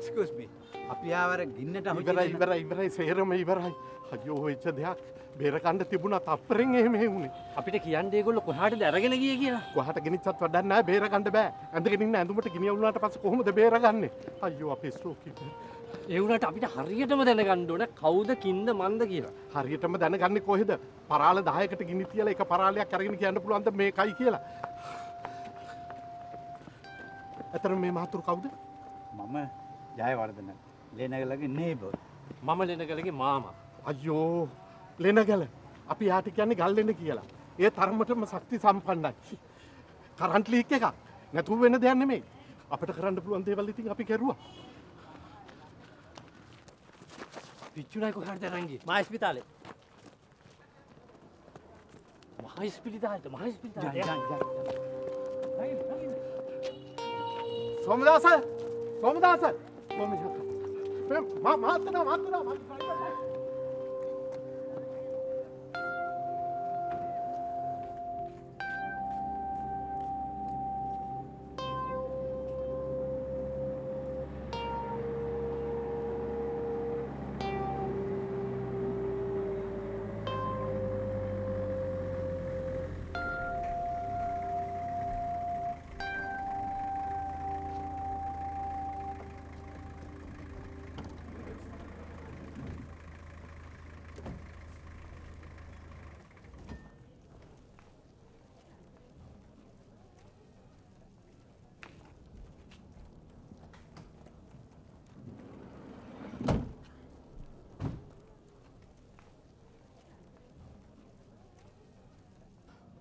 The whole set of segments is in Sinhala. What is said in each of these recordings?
එක්ස්කස් මේ අපි ආවර ගින්නට ඉවරයි ඉවරයි ඉවරයි. සේරම ඉවරයි. අයෝ වෙච්ච දෙයක්. බේරකණ්ඩ තිබුණා තප්පරෙන් එහෙම වුණේ අපිට කියන්න ඒගොල්ලෝ කොහාටද අරගෙන ගියේ කියලා. කොහට ගෙනනිච්චත් වඩන්න නෑ බේරගන්න බෑ. ඇඳගෙන ඉන්න ඇඳුමට ගිනි වුණාට පස්සේ කොහොමද බේරගන්නේ අයියෝ අපේ ස්ට්‍රෝක් එක. ඒ වුණාට අපිට හරියටම දැනගන්න ඕන කවුද කින්ද මන්ද කියලා. හරියටම දැනගන්නේ කොහෙද? පරාල 10කට ගිනි තියලා එක පරාලයක් අරගෙන කියන්න පුළුවන්ද මේකයි කියලා? ඇතර මේ මහතුරු කවුද? මම ජයවර්ධන ලේනගලගේ නේබ මම ලෙනගලගේ මාමා. අයෝ ලෙනගැල. අපි යාට කියන්නේ ගල්ලෙන කියලා. ඒ තරමටම ශක්ති සම්පන්නයි. කරන්ට් ලීක් එකක්. නැතුව වෙන දෙයක් නෙමෙයි. අපිට කරන්න පුළුවන් දේවල් ඉතින් අපි කරුවා. පිච්චුණයි කොහාටද ගියේ? මා ස්පිතාලේ. මහ ඉස්පිරිතාලෙට මහ ඉස්පිරිතාලෙට. සෝමදාස සෝමදාස तो मैं यहाँ मार ना मार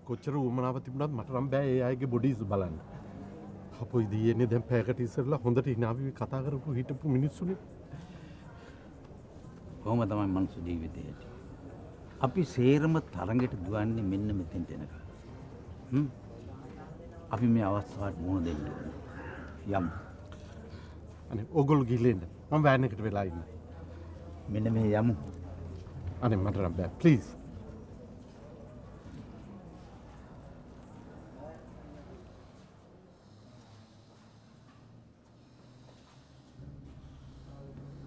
කොච්චර උමනාව තිබුණත් මට නම් බෑ ඒ අයගේ බොඩිස් බලන්න. අපොයි දයන්නේ දැන් පෑකට ඉස්සරලා හොඳට හිනාවී කතා කරපු හිටපු මිනිස්සුනේ. හොම තමයි මනුසු ජීවිතයට අපි සේරම තරඟට දුවන්නේ මෙන්න මෙතෙන්ට එනක අපි මේ අවස්ථාවට මුණ දෙන්න. යම්. අනේ ඔගොල්ලෝ ගිහලා මම වෑන් එකට වෙලා ඉන්න. මෙන්න මේ යමු. අනේ මට නම් බෑ. ප්ලීස්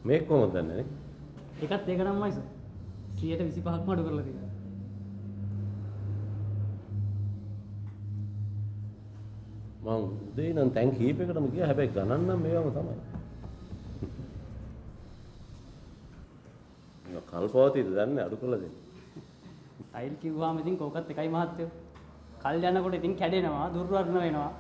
මේක කොහොමද දන්නේ එකත් ඒක නම් මයිස සියයට විසි පහක් මඩු කරලා තියෙනවා මං උදේ නම් තැන් කීපයකටම ගියා. හැබැයි ගණන් නම් මේවම තමයි. මේවා කල්පවතීද දන්නේ අඩු කරලා දෙන්න. ටයිල් කිව්වාම ඉතින් කෝකත් එකයි මහත්තයෝ. කල් යනකොට ඉතින් කැඩෙනවා දුර්වර්ණ වෙනවා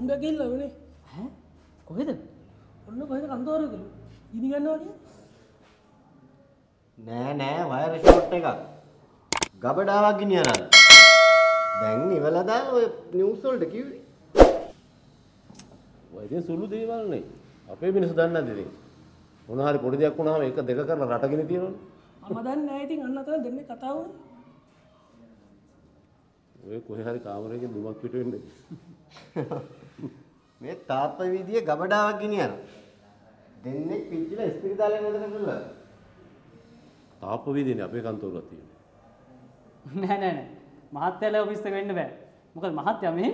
බෝම්බ ගිල්ල වනේ හැ කොහෙද ඔන්න කොහෙද කන්තෝරකලු ඉනි ගන්නවාගේ නෑ නෑ වයර් ෂෝට් එකක් ගබඩාවක් ගෙනියනවා දැන් ඉවලදා ඔය නිවුස් වලට කිව්වේ ඉතින් සුළු දේවල් නේ අපේ මිනිස්සු දන්නේ නැද්ද ඉතින් මොන හරි පොඩි දෙයක් වුණාම එක දෙක කරලා රටගෙන තියෙනවනේ මම දන්නේ නැහැ ඉතින් අන්න අතන දෙන්නේ කතා වුණේ ඔය කොහේ හරි කාමරයකින් දුමක් පිට වෙන්නේ මේ තාප්ප විදිය ගබඩාවක් ගෙනියනවා දෙන්නෙක් පිච්චිලා ඉස්පිරිතාලේ නතර කළා තාප්ප වීදිනේ අපේ කන්තෝරුවක් තියෙනවා නෑ නෑ නෑ. මහත්තයාලා ඔෆිස් එක වෙන්න බෑ. මොකද මහත්තයා මෙහෙ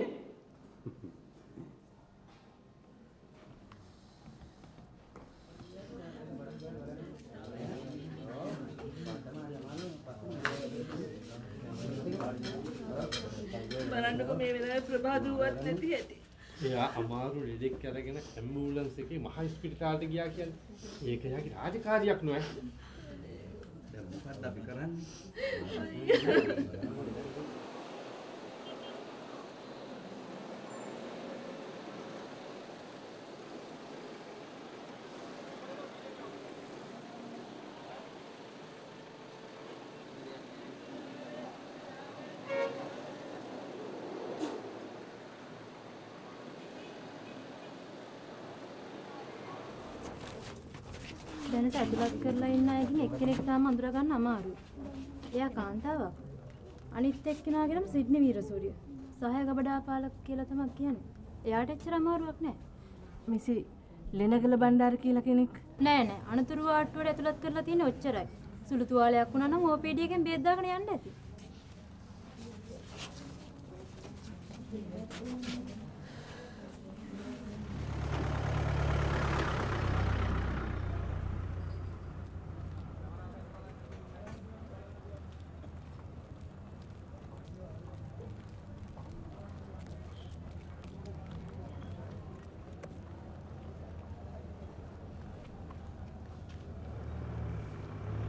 බලන්නකො මේ වෙලාවේ ප්‍රභාදුවත් නැති ඇති එයා අමාරු ලෙඩෙක් අරගෙන ඇම්බියුලන්ස් එකේ මහ ඉස්පිරිතාලට ගියා කියන්නේ. ඒක එයාගේ රාජකාරියක් නෝ දැන් මොකක්ද අපි කරන්නේ දැනට ඇතුළත් කරලා ඉන්න අයගෙන් එක්කෙනෙක් තාම අඳුරගන්න අමාරුයි. එයා කාන්තාවක්. අනිත් එක්කෙනාගෙනම සිඩ්නි වීරසූරිය. සහය ගබඩාපාලක කියලා තමයි කියන්නේ. එයාට එච්චර අමාරුවක් නෑ. මිසි ලෙනගල බණ්ඩාර කියලා කෙනෙක් නෑ නෑ අනතුරු ආට්ටුවට ඇතුළත් කරලා තියෙන්නේ ඔච්චරයි. සුළු තුවාලයක් වුණා නම් OPD එකෙන් බේත් දාගෙන යන්න ඇති.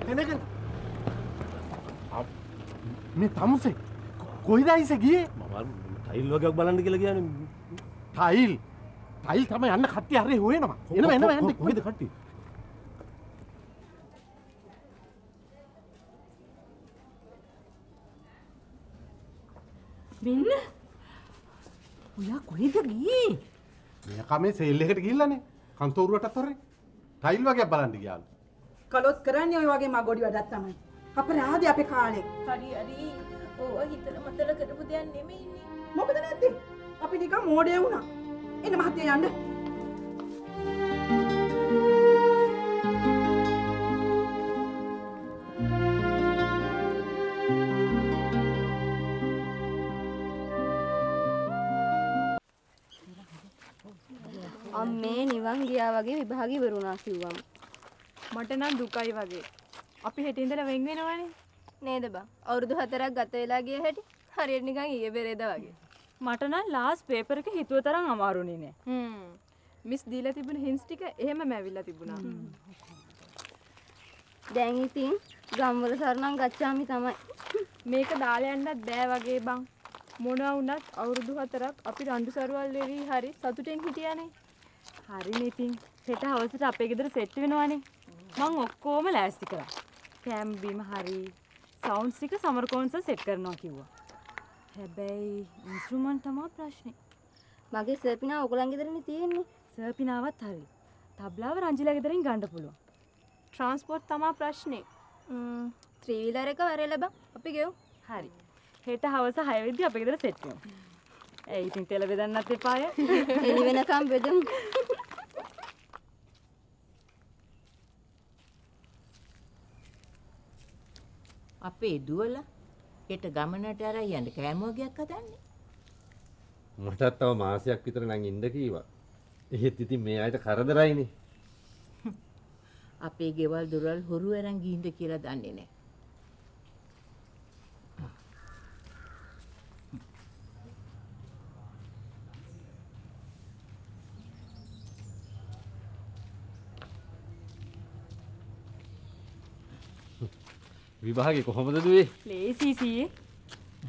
ලෙනගල මේ තමුසේ කොයිද අයිස ගියේ? ටයිල් වගේක් බලන්න කියලා කියන ටයිල්. ටයිල් තම යන්න කට්ටිය හරි හොයනවා. එනවා එනවා යන්න කොහෙද කට්ටිය? මෙන්න ඔයා කොහෙද ගියේ? මේකමේ සේල් එකට ගිහිල්ලානේ. කන්තෝරුවට තොරේ ටයිල් වගේ බලන්න ගියාලු කළොත් කරන්නේ ඔය වගේ මගොඩි වැඩක් තමයි. අපරාධي අපේ කාලේ. හරි හරි ඕවා හිතල මතල කරපු දෙයක් නෙමෙයිනේ. මොකද නැත්තේ? අපි නිකන් මෝඩය වුණා. එන්න මහත්තයා යන්න. අම්මේ නිවන් ගියා වගේ විභාග ඉවරුණා කිව්වම. මට නම් දුකයි වගේ. අපි හෙට ඉඳලා වෙන් වෙනවනේ. නේද බං? අවුරුදු 4ක් ගත වෙලා ගිය හැටි හරියට නිකන් ඊයේ පෙරේද වගේ. මට නම් ලාස් පේපර් එක හිතුව තරම් අමාරුනේ නෑ. හ්ම්. මිස් දීලා තිබුණ හින්ස් ටික එහෙමම ඇවිල්ලා තිබුණා. දැන් ඉතින් ගම්වල සරණම් ගච්ඡාමි තමයි. මේක දාලා යන්නත් බෑ වගේ බං. මොනවා වුණත් අවුරුදු 4ක් අපි රණ්ඩු සරුවල් වෙවි හරි සතුටෙන් හිටියානේ. හරිනේ ඉතින් හෙට හවසට අපේ ගෙදර සෙට් වෙනවානේ. මං ඔක්කොම ලෑස්ති කරා. කැම් බීම හරි සවුන්ඩ්ස් ටික සමර් කොන්සර් සෙට් කරනවා කිව්වා. හැබැයි ඉන්ස්ට්‍රුමන්ට් තමයි ප්‍රශ්නේ. මගේ සර්පිනා ඔයගලන් ගෙදරනේ තියෙන්නේ. සර්පිනාවත් හරි. තබ්ලාව රංජිලා ගෙදරින් ගන්න පුළුවන්. ට්‍රාන්ස්පෝර්ට් තමයි ප්‍රශ්නේ. ම්ම් ත්‍රී වීලර් එක වරේ ලබා අපි ගෙවු. හරි. හෙට හවස 6 වෙද්දි අපේ ගෙදර සෙට් වෙමු. ඒ ඉතින් තෙල බෙදන්නත් එපාය. එළි වෙනකම් බෙදමු. අපේ දුවල හෙට ගමනට අර යන්න කෑම වගේක් හදන්නේ. මටත් තව මාසයක් විතර නම් ඉන්න කීවා. එහෙත් ඉතින් මේ අයට කරදරයිනේ. අපේ ගෙවල් දොරවල් හොරු අරන් ගිහින්ද කියලා දන්නේ නැහැ. විභාගේ කොහොමද දුවේ? ලේසි සීයේ.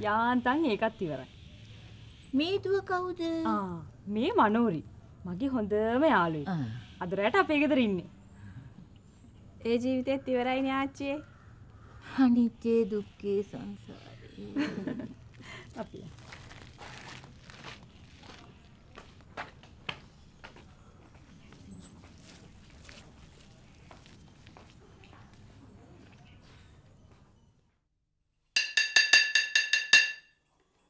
යාන්තම් ඒකත් ඉවරයි. මේ දුව කවුද? ආ මේ මනෝරි. මගේ හොඳම යාළුවෙක්. අද රැට අපේ ගෙදර ඉන්නේ. ඒ ජීවිතේත් ඉවරයිනේ ආච්චියේ. අනිත්‍ය දුක්ඛේ සංසාරේ. අපි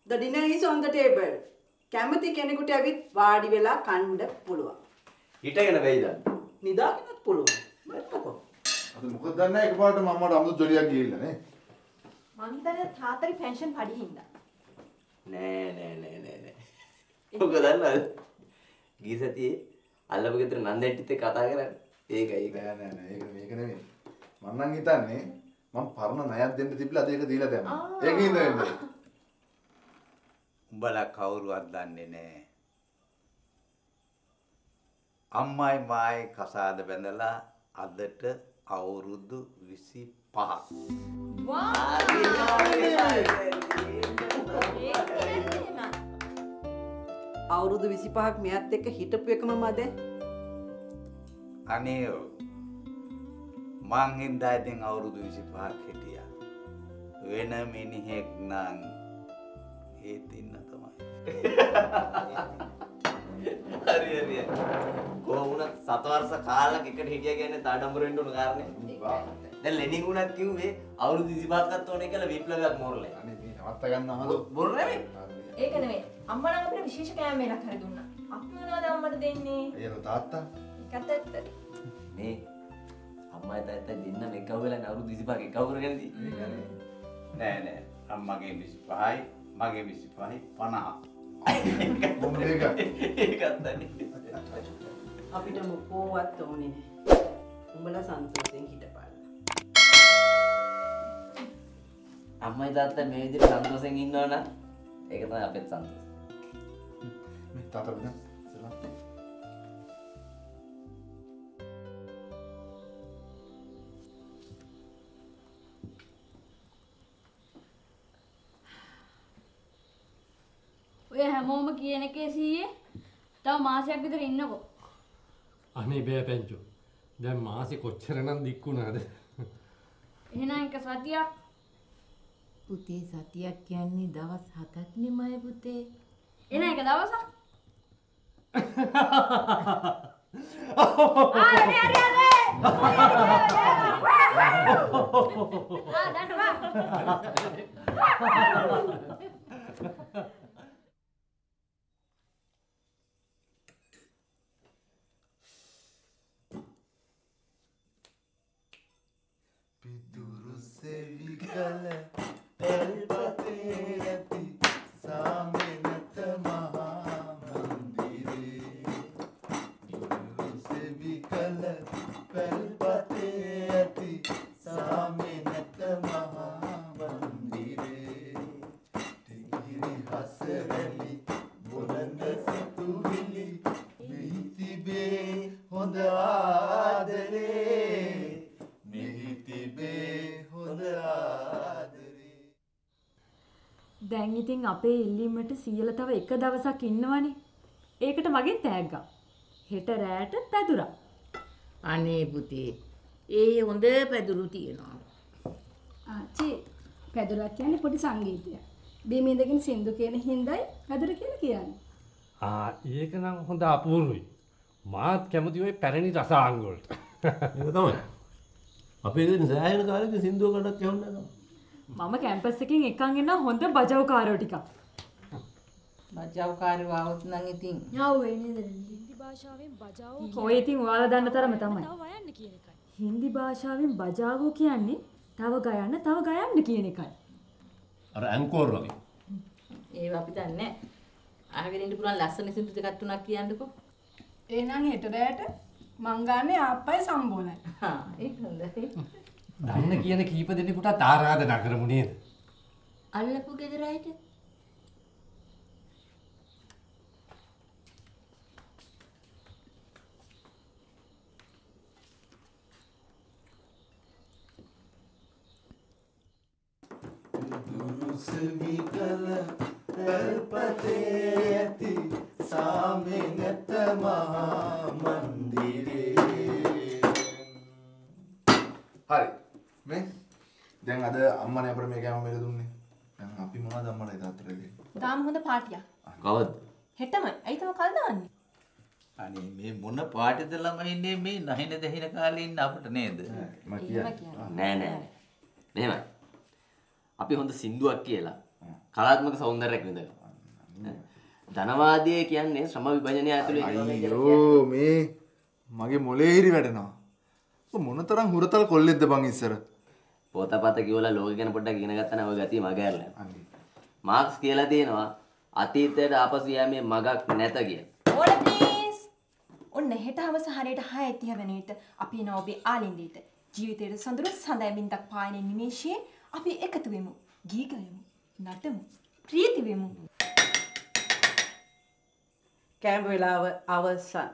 The dinner is on the table. කැමති කෙනෙකුට ඇවිත් වාඩි වෙලා කන්න පුළුවන්. හිටගෙන වෙයිද? නිදාගෙනත් පුළුවන්. බැලුවකෝ. අද මොකද දන්නේ එකපාරට මම්මට අමුතු ජොලියක් ගිහිල්ලා නේ. මං හිතන්නේ තාත්තගේ පෙන්ෂන් පඩි හින්දා. නෑ නෑ නෑ නෑ නෑ. මොකද දන්නවද? ගිය සතියේ අල්ලපු ගෙදර නන්දෙට්ටිත් එක්ක කතා කරන්නේ. ඒකයි ඒක. නෑ නෑ නෑ ඒක මේක නෙමෙයි. මම නම් හිතන්නේ මම පරණ ණයක් දෙන්න තිබිලා අද ඒක දීලා දැම්මා. ඒකින්ද වෙන්නේ. උඹලා කවුරුවත් දන්නේ නෑ. අම්මයි මායි කසාද බැඳලා අදට අවුරුදු 25ක්. අවුරුදු 25ක් මෙයත් එක්ක හිටපු එකම මද? අනේ. මං හින්දා ඉතින් අවුරුදු 25ක් හිටියා. වෙන මිනිහෙක් නම් ඒත් ඉන්න තමයි. හරි හරි. කොහොම වුණත් සත වර්ෂ කාලයක් එකට හිටියා කියන්නේ තාඩම්බර වෙන්න උන කාරණේ. දැන් ලෙනින් උනත් කිව්වේ අවුරුදු 25ක් ඕනේ කියලා විප්ලවයක් මෝරලා. අනේ මේ නවත්ත ගන්න අහලු. බොරු නෙමෙයි. ඒක නෙමෙයි. අම්මා නම් අපිට විශේෂ කෑම එකක් හරි දුන්නා. අපි මොනවද අම්මට දෙන්නේ? ඒක තාත්තා. ඒකත් ඇත්ත. මේ අම්මයි තාත්තයි දෙන්නම එකව වෙලා අවුරුදු 25ක් එකව කරගෙන ඉතින්. නෑ නෑ අම්මගේ 25යි මගේ 25යි 50. මොකද ඒක? ඒකත් දන්නේ. අපිට මොකෝවත් ඕනේ. උඹලා සන්තෝෂයෙන් හිටපල්ලා. අම්මයි තාත්තා මේ විදිහට සන්තෝෂෙන් ඉන්නවනම් ඒක තමයි අපෙත් සන්තෝෂ. මේ තාත්තා ඔය හැමෝම කියන එකේ සීයේ තව මාසයක් විතර ඉන්නකෝ. අනේ බෑ පැංචෝ. දැන් මාසෙ කොච්චරනම් දික්කුණාද? එහෙනම් එක සතියක් පුතේ සතියක් කියන්නේ දවස් හතක් නෙමයි පුතේ. එන එක දවසක්. පිදුරු දැන් ඉතින් අපේ ඉල්ලීමට සියල තව එක දවසක් ඉන්නවනේ. ඒකට මගෙන් තෑග්ගක්. හෙට රෑට පැදුරා. අනේ පුතේ ඒ හොඳ පැදුරු තියෙනවා. ආච්චි පැදුරක් කියන්නේ පොඩි සංගීතයක්. බිම ඉඳගෙන සින්දු කියන හින්දායි පැදුර කියලා කියන්නේ. ආ ඒක නම් හොඳ අපූර්වයි. මාත් කැමති ওই පැරණි රසායන වලට. ඒක තමයි. අපේ ගෙදර සෑහෙන කාලෙක සින්දුව කඩක් ඇහුණා නේද? මම කැම්පස් එකෙන් එකන් එන්න හොඳ බජව්කාරයෝ ටිකක්. බජව්කාරයෝ આવොත් නම් ඉතින් යව්වේ නේද හින්දි භාෂාවෙන් බජාවෝ ඔය ඉතින් ඔයාලා දන්න තරම තමයි. තව වයන්න කියන එකයි. හින්දි භාෂාවෙන් බජාවෝ කියන්නේ තව ගයන්න තව ගයන්න කියන එකයි. අර ඇන්කෝර් වගේ. ඒව අපි දන්නේ නැහැ. අහගෙන ඉන්න පුළුවන් ලස්සන සින්දු දෙකක් තුනක් කියන්නකෝ. එහෙනම් හෙට රැට මං ගන්නේ ආප්පයි සම්බෝලයි. හා ඒක හොඳයි. දන්න කියන කීප දෙනෙකුටත් ආරාධනා කරමු නේද? අල්ලපු ගෙදර අයිට අම්මලා තාත්තට දෙන්නේ තාම හොඳ පාටියක්. කවද්ද? හෙටමයි. ඇයි තව කල් දාන්නේ? අනේ මේ මොන පාටිද ළමයින්නේ මේ නැහින දෙහින කාලේ ඉන්න අපිට නේද? මම කියන්නේ නෑ නෑ. මෙහෙමයි. අපි හොඳ සින්දුවක් කියලා කලාත්මක සෞන්දර්යයක් විඳගමු. ධනවාදය කියන්නේ ශ්‍රම විභජනය ඇතුලේ අයියෝ මේ මගේ මොලේ හිරි වැටෙනවා මොනතරම් හුරතල් කොල්ලෙක්ද බං ඉස්සර පොතපත කියවලා ලෝක ගැන පොඩ්ඩක් ඉගෙන ගත්තා නම් ඔය ගතිය මග ඇරලා. මාක්ස් කියලා තියෙනවා අතීතයට ආපසු යෑමේ මගක් නැත කියලා. ඕන ප්ලීස්. ඔන්න හෙට හවස හරියට 6:30 වෙන විට අපි එන ඔබේ ආලින්දීට ජීවිතයේ සඳුරු සඳයි බින්දක් පායන නිමේෂයේ අපි එකතු වෙමු. ගී ගයමු. නටමු. ප්‍රීති වෙමු. කෑම වෙලාව අවසන්.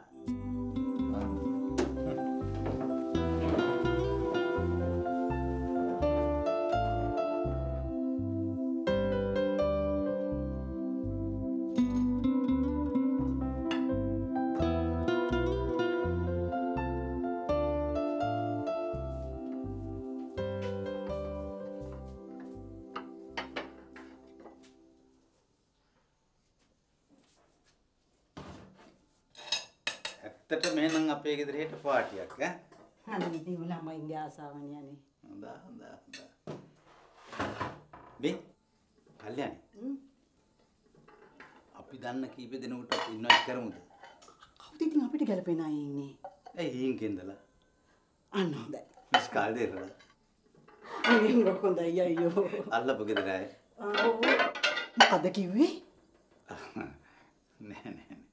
ඇත්තට මෙහෙනම් අපේ ගෙදර හෙට පාටියක් ඈ. ඉතින් ළමයින්ගේ ආසාවනේ යන්නේ. හොඳා හොඳා හොඳා. මේ කල්යනි. අපි දන්න කීප දෙනෙකුට ඉන්වයිට් කරමුද? කවුද ඉතින් අපිට ගැලපෙන අය ඉන්නේ? ඇයි හීන් කෙන්දලා? අන්න හොඳයි. මිස් කාල් දෙරලා. අනේ හොඳයි අයියෝ. අල්ලපු ගෙදර අය. ආ, ඔව්. මොකද කිව්වේ? නෑ නෑ.